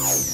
out.